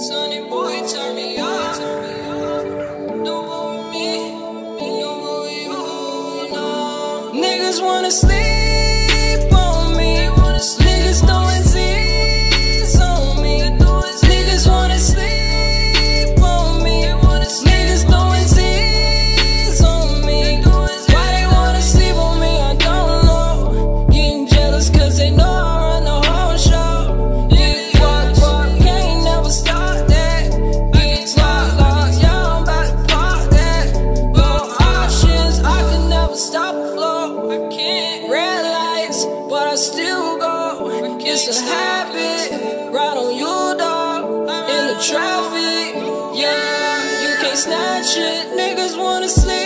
Sonny boy, turn me on. Don't me, don't. Niggas wanna sleep. I still go. It's a habit. Ride on your dog in the traffic. Yeah, you can't snatch it. Niggas wanna sleep.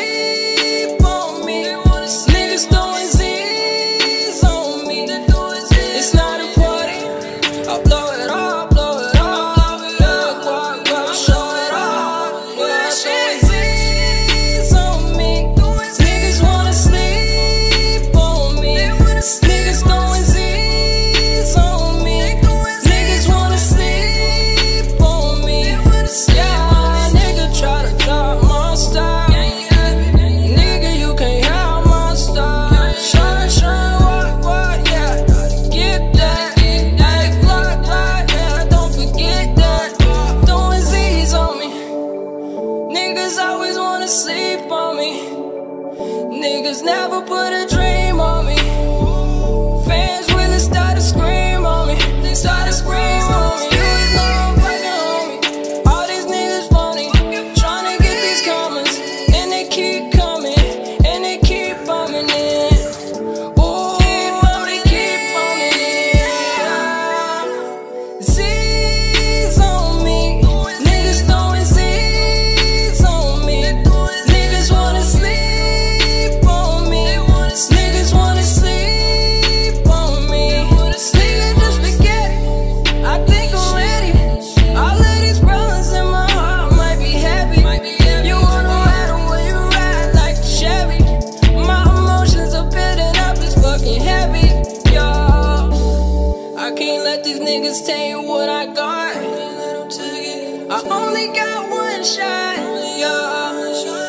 Niggas never put a niggas tell you what I got. I only got one shot. Yeah.